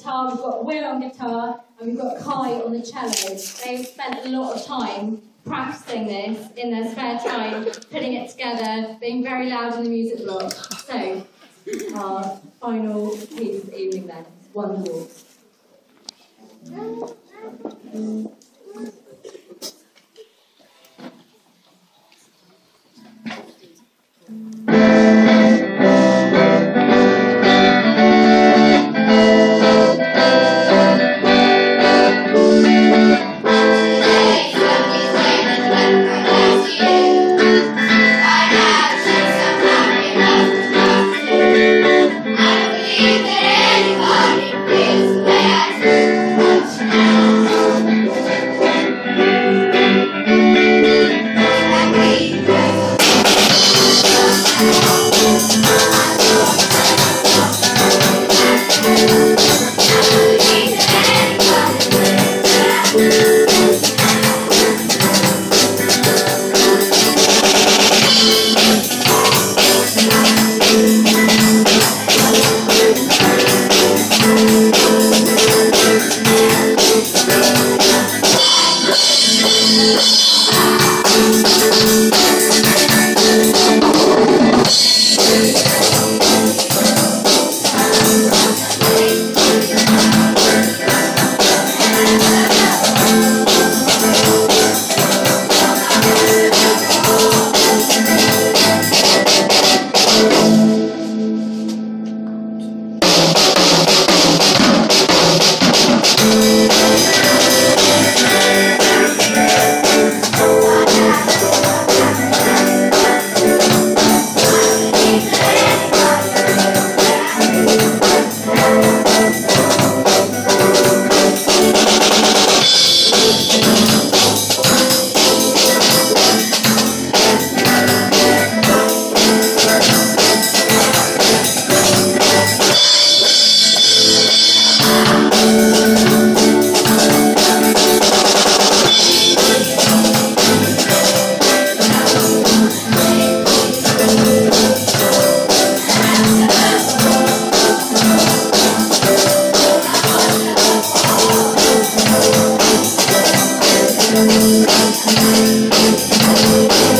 guitar, we've got Will on guitar, and we've got Kai on the cello. They've spent a lot of time practicing this in their spare time, putting it together, being very loud in the music block. So, our final piece of the evening then, Wonderwall. I'm gonna go to the.